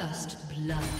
First blood.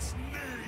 its name.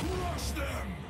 Crush them!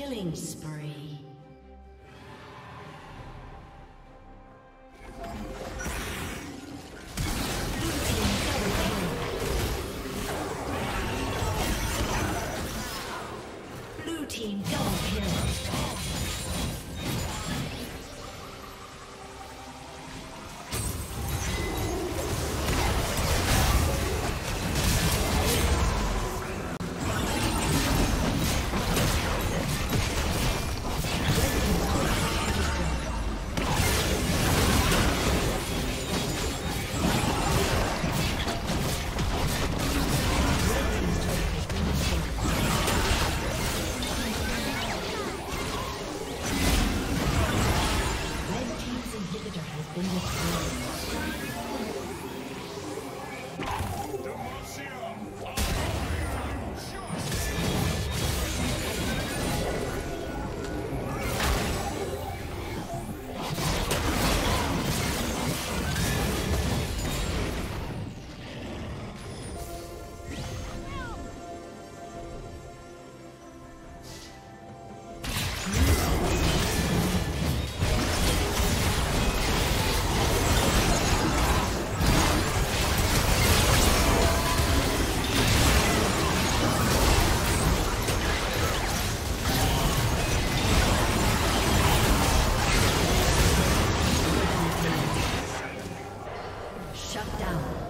Killing spree. Shut down.